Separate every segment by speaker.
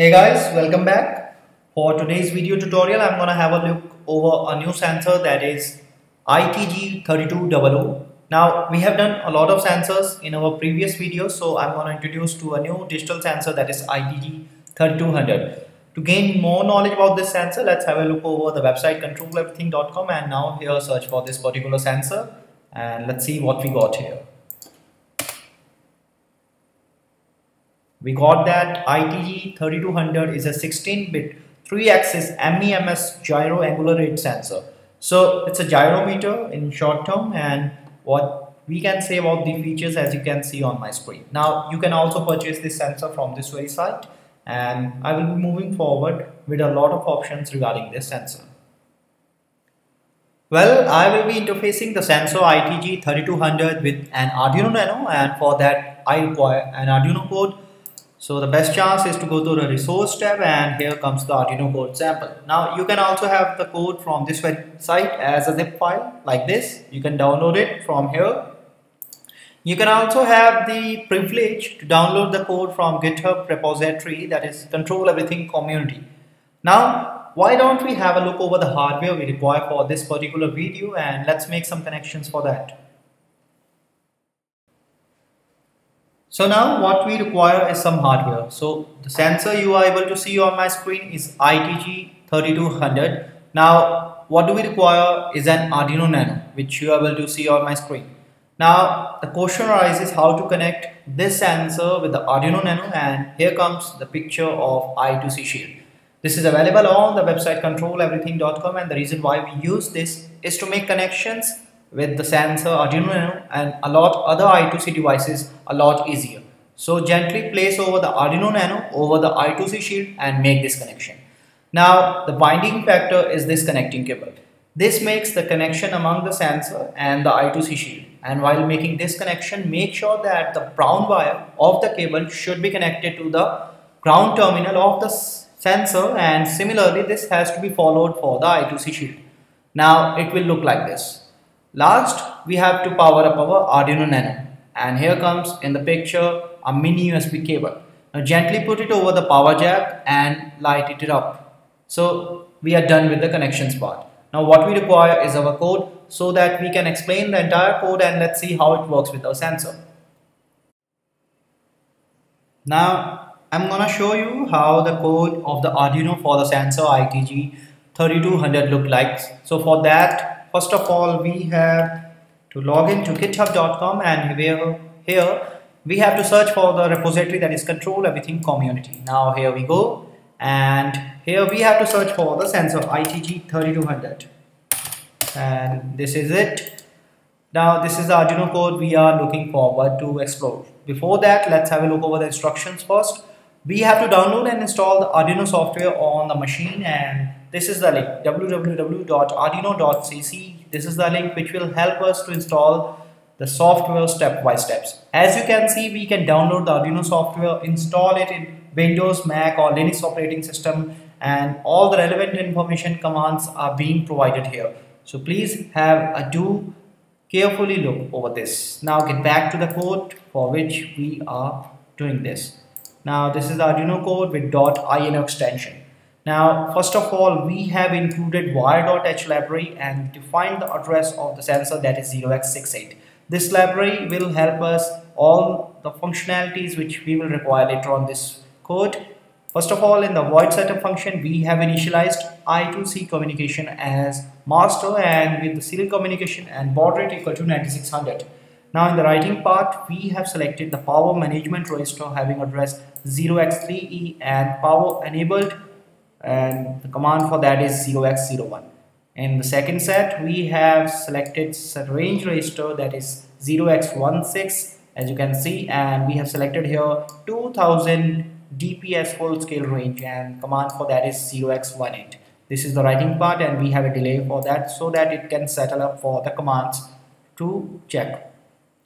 Speaker 1: Hey guys, welcome back. For today's video tutorial, I'm gonna have a look over a new sensor that is ITG3200. Now, we have done a lot of sensors in our previous videos, so I'm gonna introduce to a new digital sensor that is ITG3200. To gain more knowledge about this sensor, let's have a look over the website controleverything.com and now here search for this particular sensor and let's see what we got here. We got that ITG 3200 is a 16-bit 3-axis MEMS gyro angular rate sensor. So it's a gyrometer in short term and what we can say about the features as you can see on my screen. Now you can also purchase this sensor from this very site and I will be moving forward with a lot of options regarding this sensor. Well, I will be interfacing the sensor ITG 3200 with an Arduino Nano and for that I require an Arduino code so the best chance is to go to the resource tab and here comes the Arduino code sample. Now you can also have the code from this website as a zip file like this. You can download it from here. You can also have the privilege to download the code from GitHub repository that is control everything community. Now why don't we have a look over the hardware we require for this particular video and let's make some connections for that. So now what we require is some hardware. So the sensor you are able to see on my screen is ITG3200. Now what do we require is an Arduino Nano which you are able to see on my screen. Now the question arises how to connect this sensor with the Arduino Nano and here comes the picture of I2C shield. This is available on the website controleverything.com and the reason why we use this is to make connections with the sensor uh, Arduino Nano and a lot other I2C devices a lot easier. So gently place over the Arduino Nano over the I2C shield and make this connection. Now the binding factor is this connecting cable. This makes the connection among the sensor and the I2C shield and while making this connection make sure that the brown wire of the cable should be connected to the ground terminal of the sensor and similarly this has to be followed for the I2C shield. Now it will look like this. Last, we have to power up our Arduino Nano. And here comes in the picture a mini USB cable. Now gently put it over the power jack and light it up. So we are done with the connections part. Now what we require is our code so that we can explain the entire code and let's see how it works with our sensor. Now I'm gonna show you how the code of the Arduino for the sensor ITG 3200 look like. So for that first of all we have to log in to github.com and here, here we have to search for the repository that is control everything community. Now here we go and here we have to search for the sensor ITG3200 and this is it. Now this is the Arduino code we are looking forward to explore. Before that let's have a look over the instructions first we have to download and install the Arduino software on the machine and this is the link www.arduino.cc this is the link which will help us to install the software step by steps. As you can see we can download the Arduino software install it in Windows Mac or Linux operating system and all the relevant information commands are being provided here. So please have a do carefully look over this. Now get back to the code for which we are doing this now this is the Arduino code with .ino extension now, first of all, we have included wire.h library and defined the address of the sensor that is 0x68. This library will help us all the functionalities which we will require later on this code. First of all, in the void setup function, we have initialized I2C communication as master and with the serial communication and baud rate equal to 9600. Now in the writing part, we have selected the power management register having address 0x3e and power enabled and the command for that is 0x01 in the second set we have selected range register that is 0x16 as you can see and we have selected here 2000 DPS full scale range and command for that is 0x18 this is the writing part and we have a delay for that so that it can settle up for the commands to check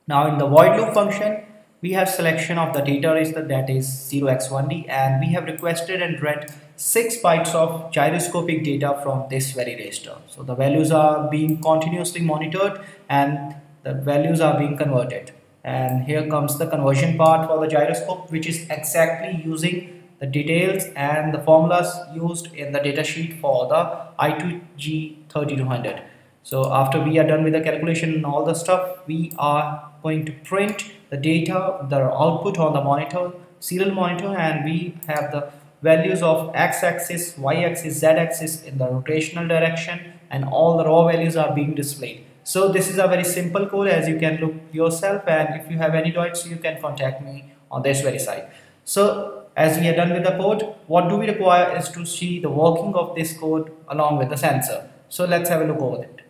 Speaker 1: now in the void loop function we have selection of the data register that is 0x1d and we have requested and read 6 bytes of gyroscopic data from this very register. So the values are being continuously monitored and the values are being converted. And here comes the conversion part for the gyroscope which is exactly using the details and the formulas used in the datasheet for the ITG3200. So after we are done with the calculation and all the stuff, we are going to print the data, the output on the monitor, serial monitor and we have the values of x-axis, y-axis, z-axis in the rotational direction and all the raw values are being displayed. So this is a very simple code as you can look yourself and if you have any doubts you can contact me on this very site. So as we are done with the code, what do we require is to see the working of this code along with the sensor. So let's have a look over it.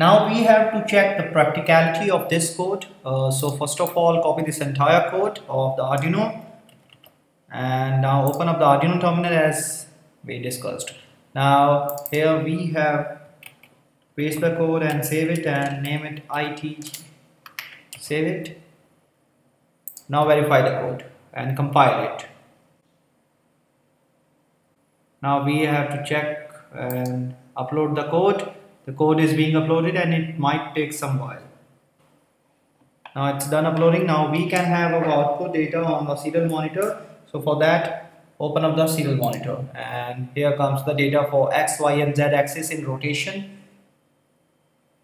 Speaker 1: Now we have to check the practicality of this code. Uh, so first of all, copy this entire code of the Arduino and now open up the Arduino terminal as we discussed. Now here we have paste the code and save it and name it ITG. Save it. Now verify the code and compile it. Now we have to check and upload the code. The code is being uploaded and it might take some while. Now it's done uploading. Now we can have our output data on the serial monitor so for that, open up the serial monitor and here comes the data for X, Y and Z axis in rotation.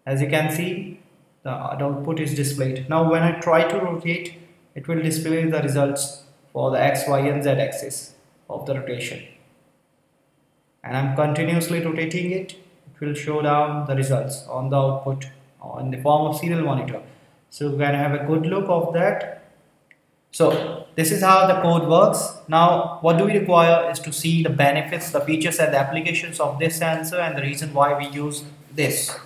Speaker 1: As you can see, the output is displayed. Now when I try to rotate, it will display the results for the X, Y and Z axis of the rotation. And I'm continuously rotating it. It will show down the results on the output in the form of serial monitor. So we can have a good look of that. So this is how the code works. Now, what do we require is to see the benefits, the features and the applications of this sensor and the reason why we use this.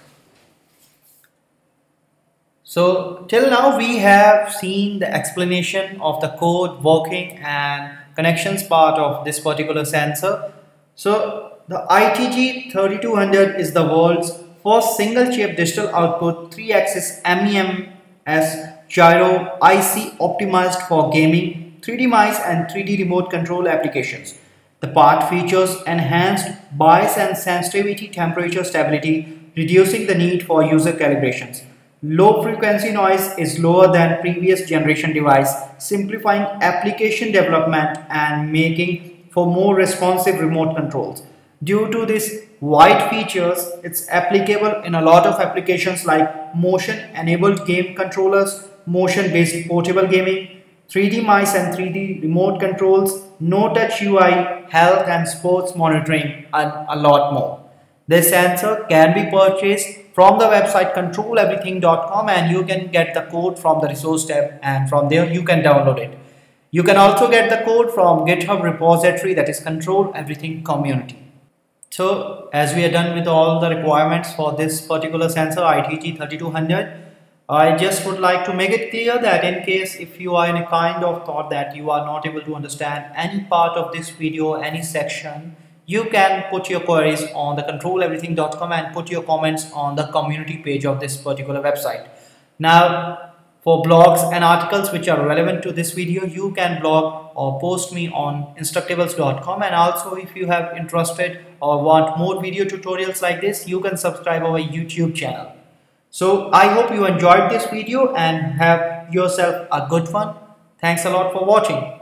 Speaker 1: So, till now we have seen the explanation of the code working and connections part of this particular sensor. So, the ITG 3200 is the world's first single chip digital output 3-axis MEMS gyro IC optimized for gaming, 3D mice and 3D remote control applications. The part features enhanced bias and sensitivity temperature stability, reducing the need for user calibrations. Low frequency noise is lower than previous generation device, simplifying application development and making for more responsive remote controls. Due to this wide features, it's applicable in a lot of applications like motion-enabled game controllers, motion-based portable gaming, 3D mice and 3D remote controls, no-touch UI, health and sports monitoring, and a lot more. This sensor can be purchased from the website controleverything.com and you can get the code from the resource tab and from there you can download it. You can also get the code from GitHub repository that is Control Everything Community. So as we are done with all the requirements for this particular sensor ITG3200, I just would like to make it clear that in case if you are in a kind of thought that you are not able to understand any part of this video, any section, you can put your queries on the controleverything.com and put your comments on the community page of this particular website. Now, for blogs and articles which are relevant to this video, you can blog or post me on instructables.com and also if you have interested or want more video tutorials like this, you can subscribe our YouTube channel. So I hope you enjoyed this video and have yourself a good one. Thanks a lot for watching.